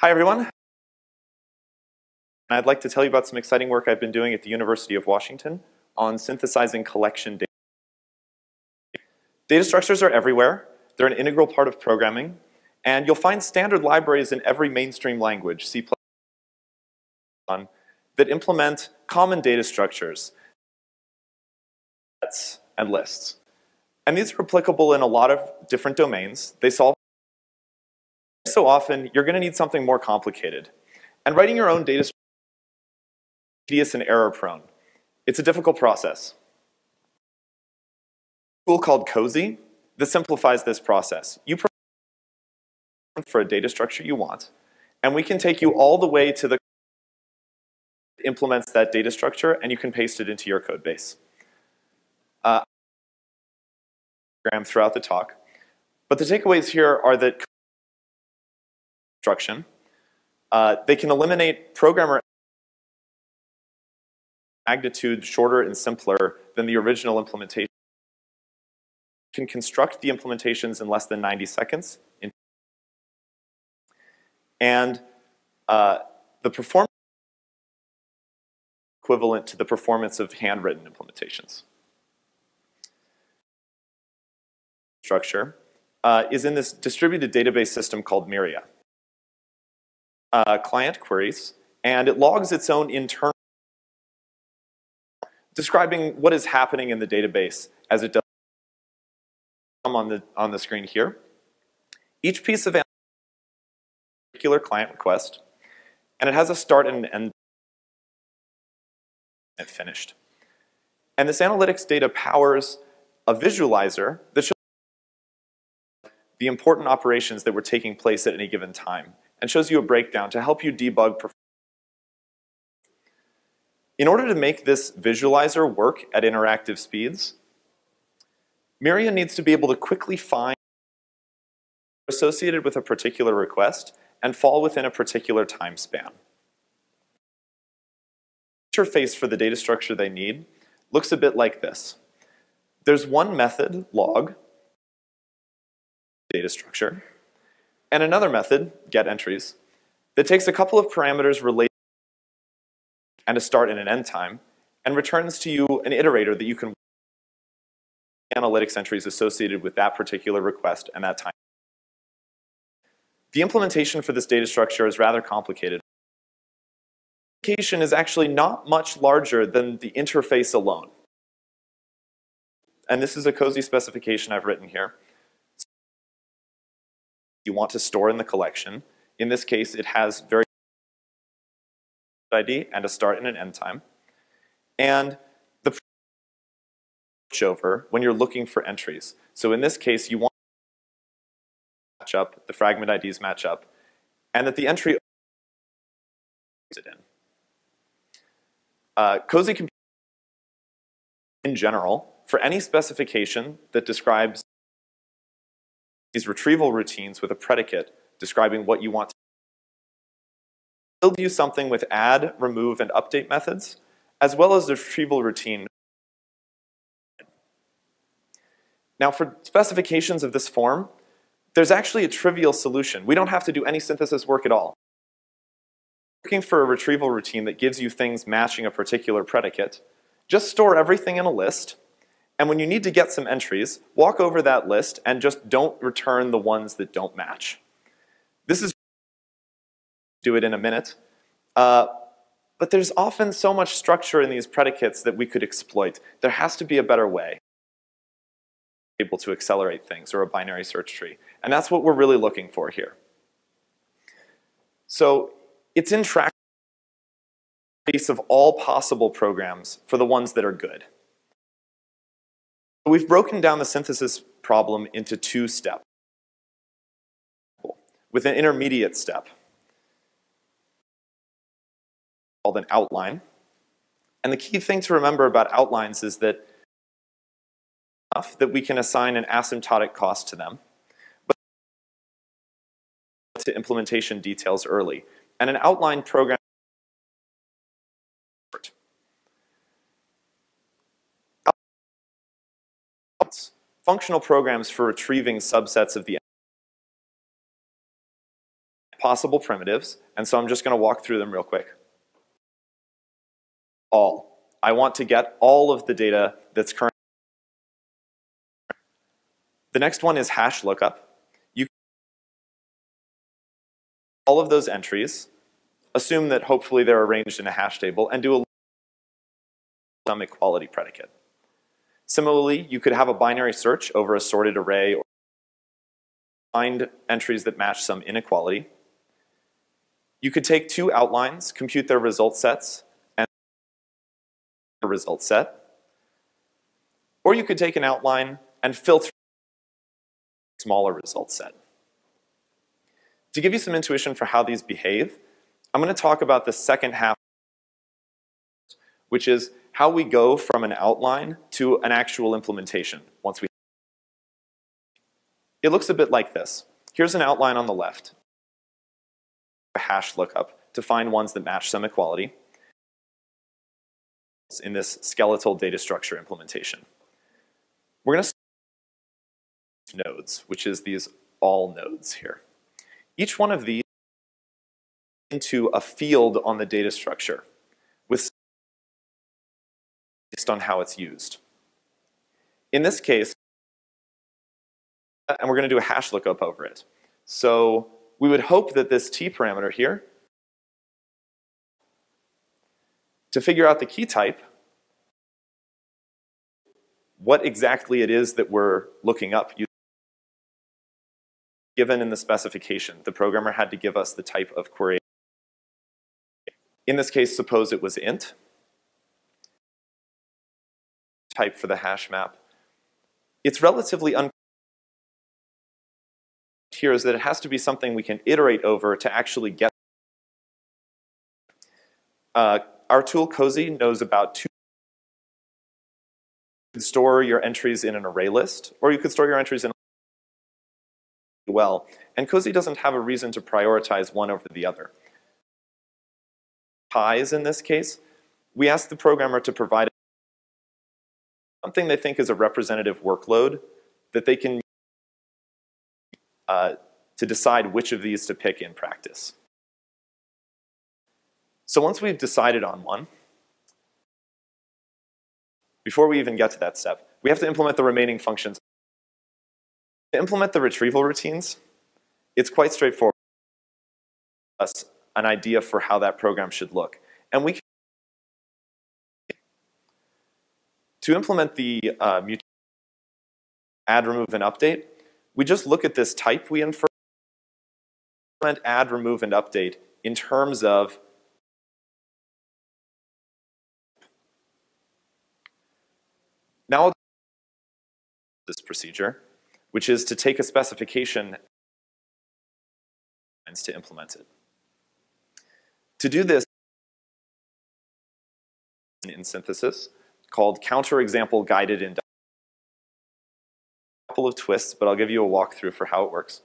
Hi, everyone. I'd like to tell you about some exciting work I've been doing at the University of Washington on synthesizing collection data. Data structures are everywhere. They're an integral part of programming. And you'll find standard libraries in every mainstream language, C++, that implement common data structures sets, and lists. And these are applicable in a lot of different domains. They solve so often, you're going to need something more complicated. And writing your own data tedious and error prone. It's a difficult process. A tool called Cozy that simplifies this process. You for a data structure you want, and we can take you all the way to the implements that data structure, and you can paste it into your code base. Uh, throughout the talk. But the takeaways here are that instruction, uh, they can eliminate programmer magnitude shorter and simpler than the original implementation. can construct the implementations in less than 90 seconds. And uh, the performance equivalent to the performance of handwritten implementations. Structure uh, is in this distributed database system called Myria. Uh, client queries, and it logs its own internal describing what is happening in the database as it does on the, on the screen here. Each piece of particular client request, and it has a start and end and finished. And this analytics data powers a visualizer that shows the important operations that were taking place at any given time and shows you a breakdown to help you debug. In order to make this visualizer work at interactive speeds, Myria needs to be able to quickly find associated with a particular request and fall within a particular time span. Interface for the data structure they need looks a bit like this. There's one method, log, data structure, and another method, get entries, that takes a couple of parameters related and a start and an end time, and returns to you an iterator that you can analytics entries associated with that particular request and that time. The implementation for this data structure is rather complicated. The application is actually not much larger than the interface alone. And this is a cozy specification I've written here. You want to store in the collection. In this case, it has very ID and a start and an end time. And the over when you're looking for entries. So in this case, you want match up, the fragment IDs match up, and that the entry it in. Uh, Cozy in general, for any specification that describes these retrieval routines with a predicate describing what you want to build you something with add, remove, and update methods, as well as the retrieval routine. Now for specifications of this form, there's actually a trivial solution. We don't have to do any synthesis work at all. Looking for a retrieval routine that gives you things matching a particular predicate, just store everything in a list, and when you need to get some entries, walk over that list and just don't return the ones that don't match. This is do it in a minute. Uh, but there's often so much structure in these predicates that we could exploit. There has to be a better way able to accelerate things or a binary search tree. And that's what we're really looking for here. So it's in track of all possible programs for the ones that are good. We've broken down the synthesis problem into two steps with an intermediate step called an outline. And the key thing to remember about outlines is that enough that we can assign an asymptotic cost to them, but to implementation details early. And an outline program functional programs for retrieving subsets of the possible primitives, and so I'm just going to walk through them real quick. All. I want to get all of the data that's current. The next one is hash lookup. You all of those entries, assume that hopefully they're arranged in a hash table, and do a some equality predicate. Similarly, you could have a binary search over a sorted array or find entries that match some inequality. You could take two outlines, compute their result sets, and a result set. Or you could take an outline and filter a smaller result set. To give you some intuition for how these behave, I'm going to talk about the second half, which is how we go from an outline to an actual implementation once we it looks a bit like this. Here's an outline on the left. A hash lookup to find ones that match some equality in this skeletal data structure implementation. We're going to nodes, which is these all nodes here. Each one of these into a field on the data structure based on how it's used. In this case, and we're going to do a hash lookup over it. So we would hope that this t parameter here, to figure out the key type, what exactly it is that we're looking up. Given in the specification, the programmer had to give us the type of query. In this case, suppose it was int type for the hash map. It's relatively un here is that it has to be something we can iterate over to actually get. Uh, our tool Cozy knows about two. You store your entries in an array list, or you could store your entries in well. And Cozy doesn't have a reason to prioritize one over the other. Pies in this case, we ask the programmer to provide something they think is a representative workload that they can uh, to decide which of these to pick in practice. So once we've decided on one, before we even get to that step, we have to implement the remaining functions. To implement the retrieval routines, it's quite straightforward. Us an idea for how that program should look. And we To implement the uh, add, remove, and update, we just look at this type we infer, add, remove, and update in terms of now this procedure, which is to take a specification and to implement it. To do this in synthesis, called Counterexample Guided Induction. A couple of twists, but I'll give you a walkthrough for how it works.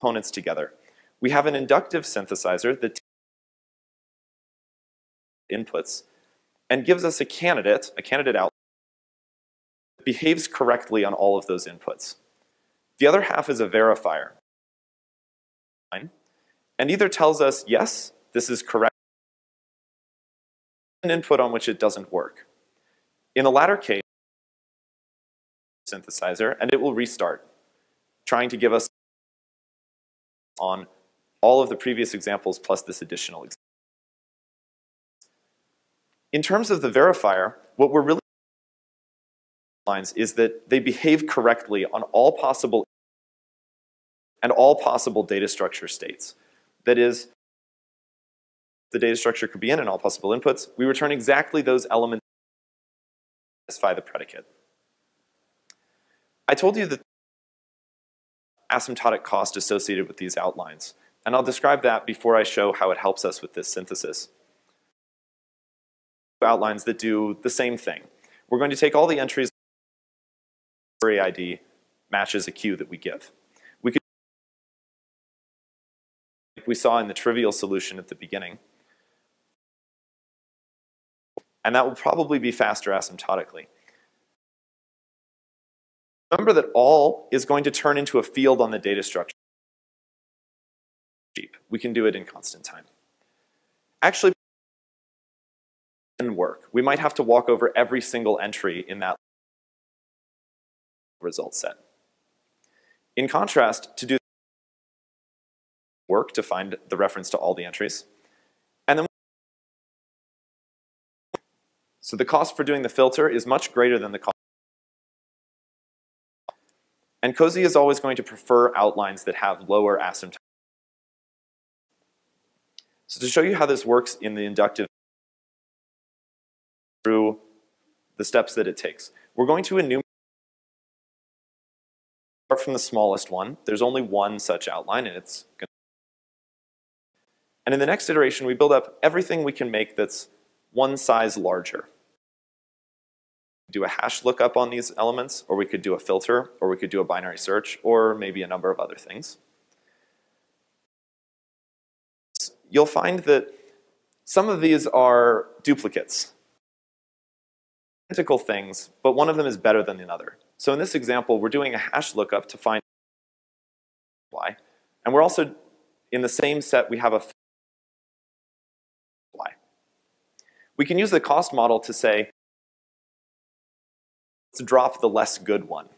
Components together. We have an inductive synthesizer that inputs and gives us a candidate, a candidate out that behaves correctly on all of those inputs. The other half is a verifier and either tells us, yes, this is correct, an input on which it doesn't work. In the latter case, synthesizer, and it will restart, trying to give us on all of the previous examples plus this additional example. In terms of the verifier, what we're really lines is that they behave correctly on all possible and all possible data structure states. That is, the data structure could be in and all possible inputs, we return exactly those elements to satisfy the predicate. I told you that asymptotic cost associated with these outlines, and I'll describe that before I show how it helps us with this synthesis. Outlines that do the same thing. We're going to take all the entries query ID matches a queue that we give. We could, like we saw in the trivial solution at the beginning, and that will probably be faster asymptotically. Remember that all is going to turn into a field on the data structure. We can do it in constant time. Actually, work. We might have to walk over every single entry in that result set. In contrast, to do work to find the reference to all the entries, so the cost for doing the filter is much greater than the cost. And Cozy is always going to prefer outlines that have lower asymptotic. So to show you how this works in the inductive through the steps that it takes. We're going to enumerate start from the smallest one. There's only one such outline and it's going and in the next iteration, we build up everything we can make that's one size larger. Do a hash lookup on these elements, or we could do a filter, or we could do a binary search, or maybe a number of other things. You'll find that some of these are duplicates identical things, but one of them is better than another. So in this example, we're doing a hash lookup to find y, and we're also, in the same set, we have a y. We can use the cost model to say, drop the less good one.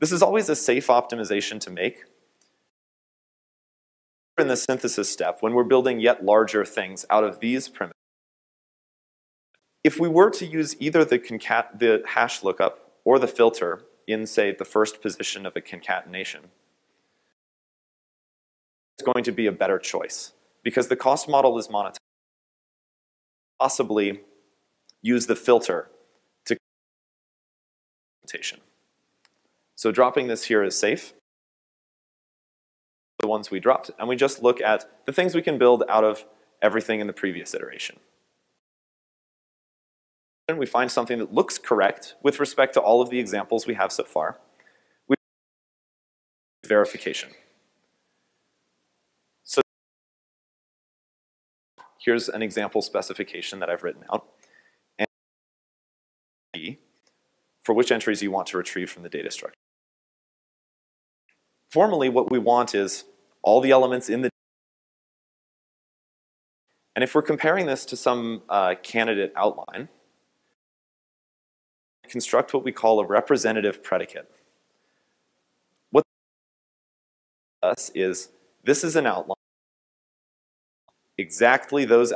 This is always a safe optimization to make. In the synthesis step, when we're building yet larger things out of these primitives, if we were to use either the, the hash lookup or the filter in, say, the first position of a concatenation, it's going to be a better choice because the cost model is monetized. Possibly use the filter So dropping this here is safe. The ones we dropped, and we just look at the things we can build out of everything in the previous iteration And we find something that looks correct with respect to all of the examples we have so far. We verification. So here's an example specification that I've written out. And for which entries you want to retrieve from the data structure. Formally, what we want is all the elements in the and if we're comparing this to some uh, candidate outline, construct what we call a representative predicate. What us is this is an outline. Exactly those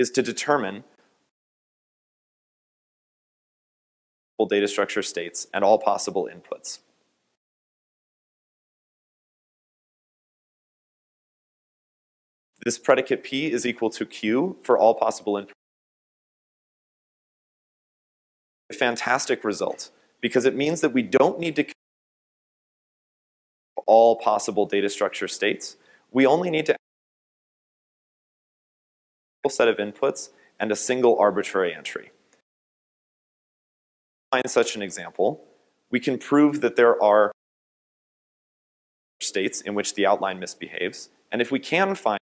is to determine all data structure states and all possible inputs. This predicate P is equal to Q for all possible inputs. A fantastic result because it means that we don't need to all possible data structure states. We only need to set of inputs and a single arbitrary entry. Find such an example, we can prove that there are states in which the outline misbehaves, and if we can find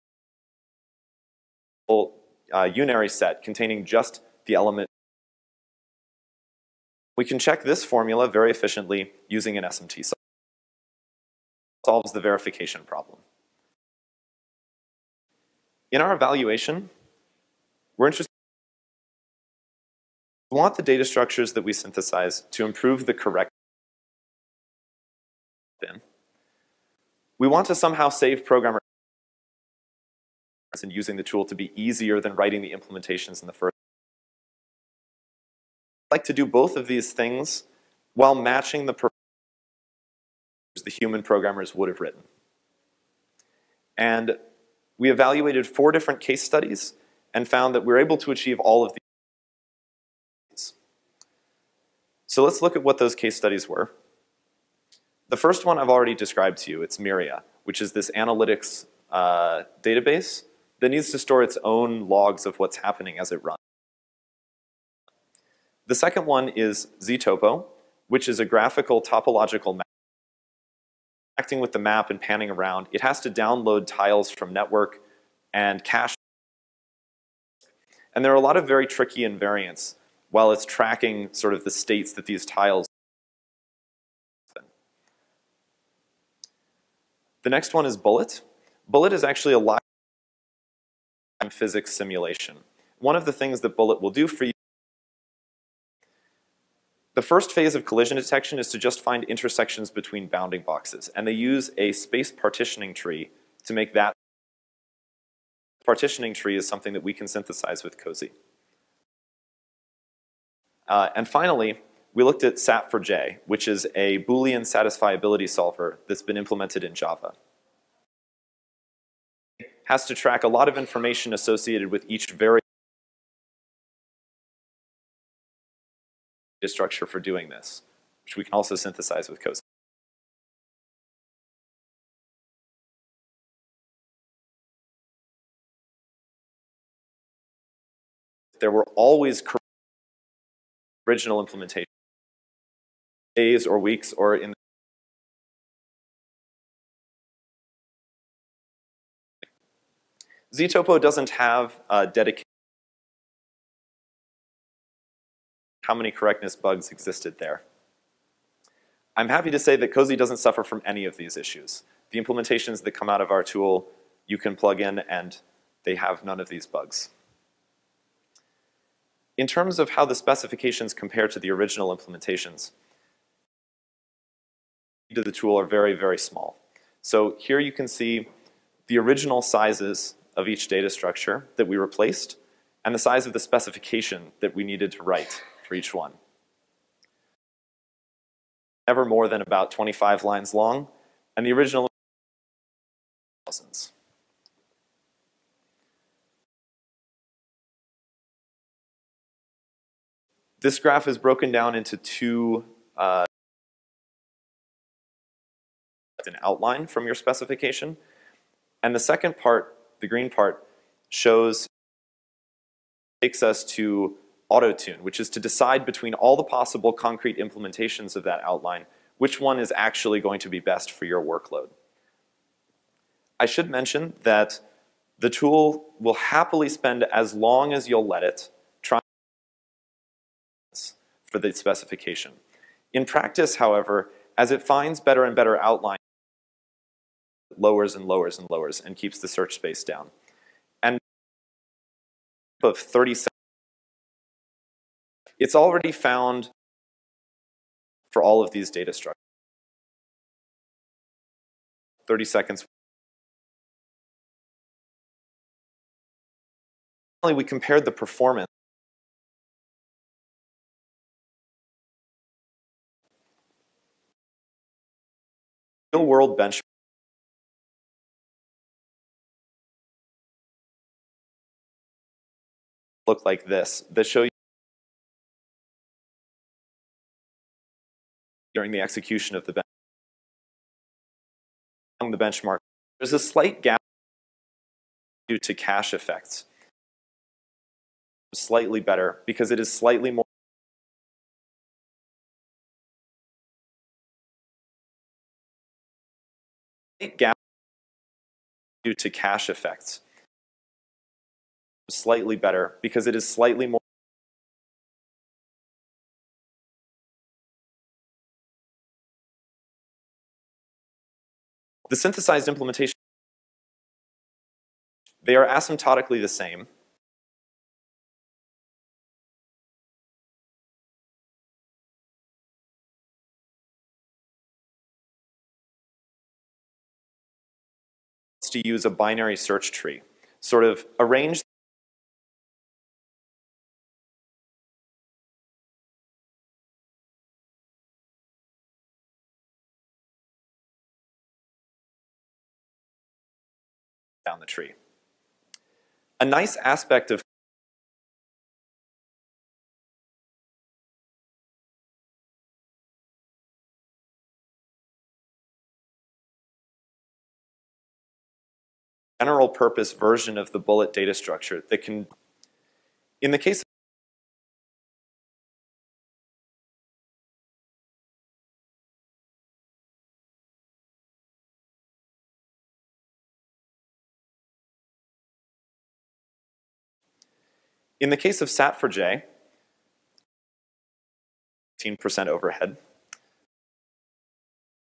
uh, unary set containing just the element. We can check this formula very efficiently using an SMT solver. Solves the verification problem. In our evaluation, we're interested we want the data structures that we synthesize to improve the correct We want to somehow save programmer and using the tool to be easier than writing the implementations in the first. I'd like to do both of these things while matching the the human programmers would have written. And we evaluated four different case studies and found that we're able to achieve all of these. So let's look at what those case studies were. The first one I've already described to you. It's Myria, which is this analytics uh, database that needs to store its own logs of what's happening as it runs. The second one is ZTopo, which is a graphical topological map. Acting with the map and panning around, it has to download tiles from network and cache. And there are a lot of very tricky invariants while it's tracking sort of the states that these tiles The next one is Bullet. Bullet is actually a live physics simulation. One of the things that Bullet will do for you the first phase of collision detection is to just find intersections between bounding boxes, and they use a space partitioning tree to make that Partitioning tree is something that we can synthesize with Cozy. Uh, and finally, we looked at SAT4J, which is a Boolean satisfiability solver that's been implemented in Java. It has to track a lot of information associated with each variable structure for doing this, which we can also synthesize with Cozy. There were always original implementation, days or weeks or in ZTopo doesn't have a dedicated how many correctness bugs existed there. I'm happy to say that Cozy doesn't suffer from any of these issues. The implementations that come out of our tool, you can plug in and they have none of these bugs. In terms of how the specifications compare to the original implementations, to the tool are very, very small. So here you can see the original sizes of each data structure that we replaced and the size of the specification that we needed to write for each one. Never more than about 25 lines long, and the original This graph is broken down into two uh, an outline from your specification. And the second part, the green part, shows takes us to auto-tune, which is to decide between all the possible concrete implementations of that outline, which one is actually going to be best for your workload. I should mention that the tool will happily spend as long as you'll let it for the specification. In practice, however, as it finds better and better outlines, lowers and lowers and lowers and keeps the search space down. And of 30 seconds, it's already found for all of these data structures. 30 seconds. Finally, we compared the performance world benchmark look like this that show you during the execution of the benchmark. the benchmark. There's a slight gap due to cache effects. Slightly better because it is slightly more gap due to cache effects slightly better because it is slightly more The synthesized implementation, they are asymptotically the same. To use a binary search tree, sort of arrange down the tree. A nice aspect of general purpose version of the bullet data structure that can, in the case In the case of SAT4J, 15% overhead,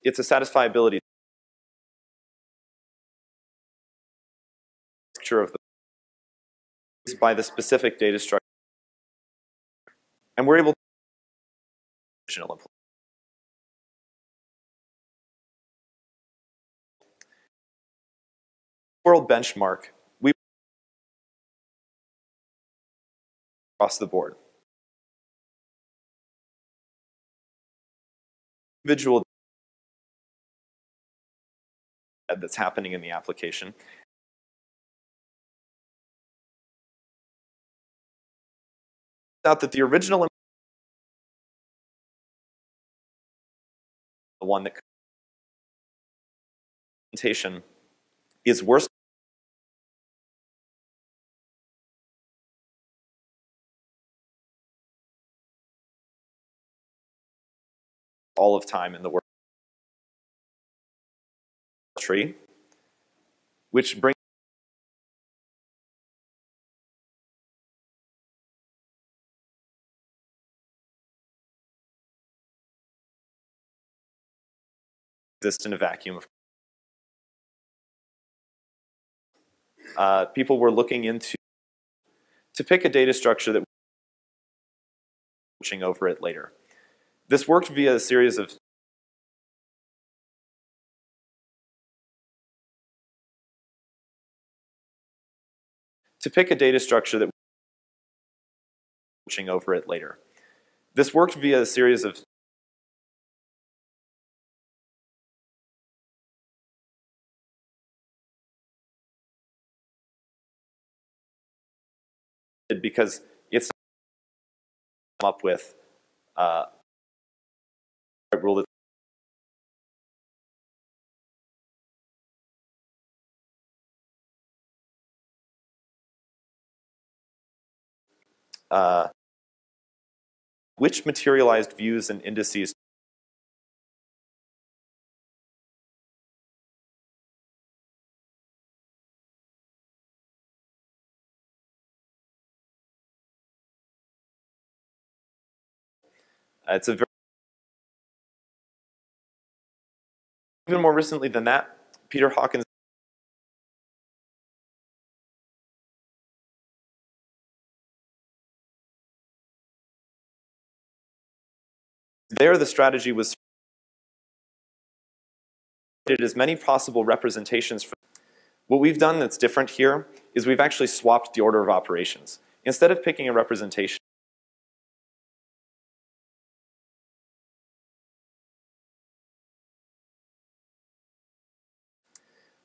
it's a satisfiability structure of the by the specific data structure. And we're able to world benchmark, we across the board. Individual that's happening in the application. Out that the original the one that implementation is worse all of time in the world tree, which brings exist in a vacuum uh, people were looking into to pick a data structure that switching over it later. This worked via a series of to pick a data structure that switching over it later. This worked via a series of because it's come up with uh, rule that uh, which materialized views and indices Uh, it's a very even more recently than that, Peter Hawkins there the strategy was as many possible representations. For what we've done that's different here is we've actually swapped the order of operations. Instead of picking a representation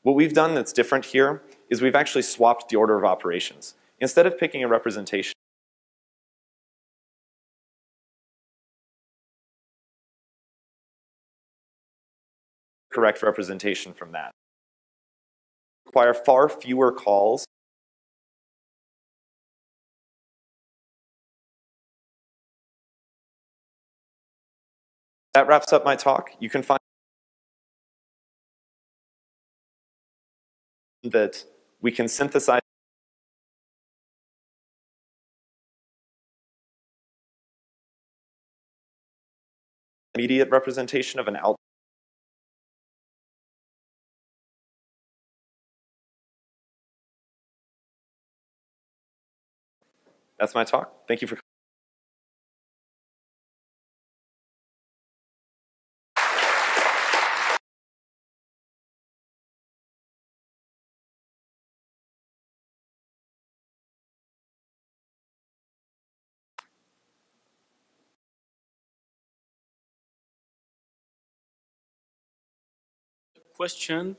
What we've done that's different here is we've actually swapped the order of operations. Instead of picking a representation correct representation from that. Require far fewer calls That wraps up my talk. You can find that we can synthesize immediate representation of an out That's my talk. Thank you for question.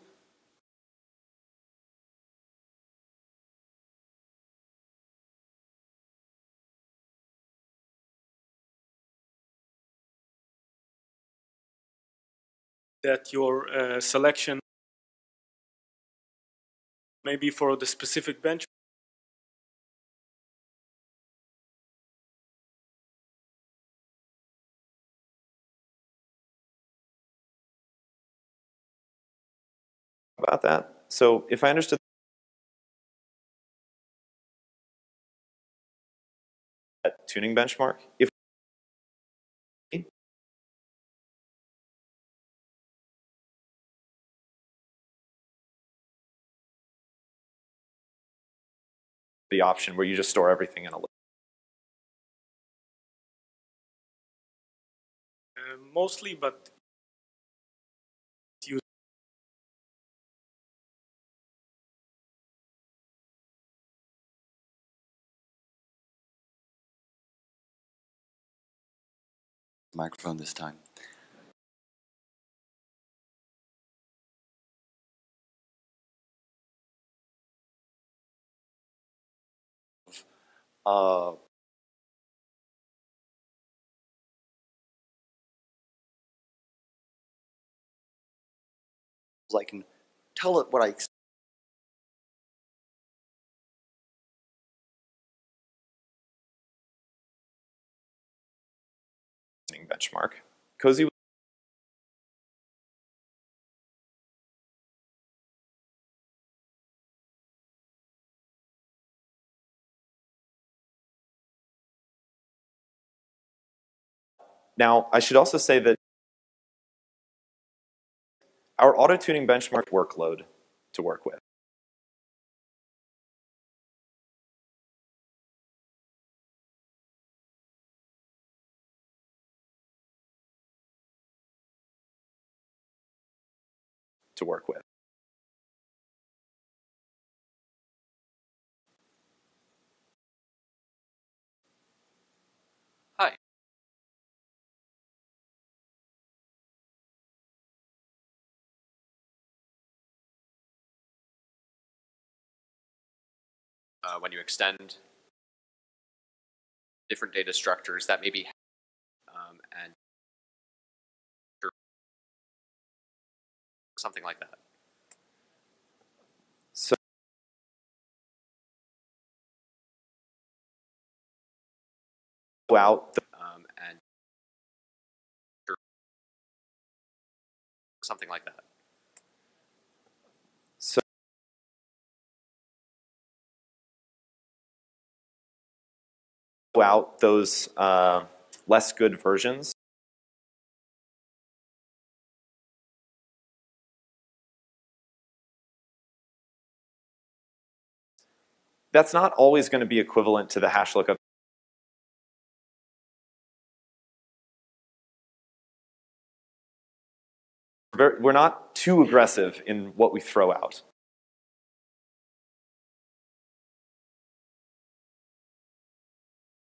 That your uh, selection maybe for the specific bench about that. So if I understood that tuning benchmark, if the option where you just store everything in a list. Uh, mostly, but microphone this time. Uh, I can tell it what I benchmark. Cozy Now, I should also say that our auto-tuning benchmark workload to work with. To work with. Hi. Uh, when you extend different data structures that maybe something like that. So out the, um, and something like that. so out those uh, less good versions. That's not always going to be equivalent to the hash lookup. We're not too aggressive in what we throw out.